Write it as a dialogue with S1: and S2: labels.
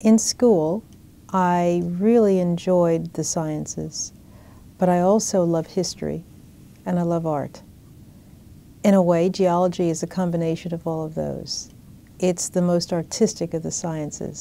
S1: In school, I really enjoyed the sciences, but I also love history and I love art. In a way, geology is a combination of all of those. It's the most artistic of the sciences.